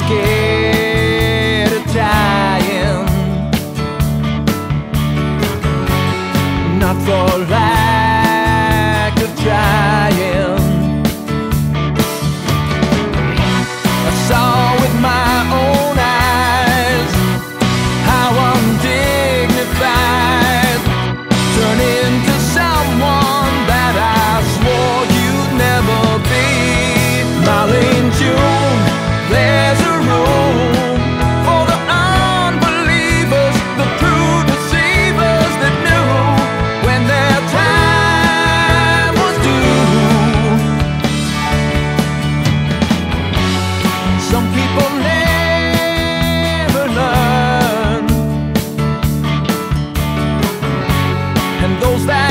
scared. Some people never learn, and those that